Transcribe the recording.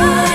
Bye.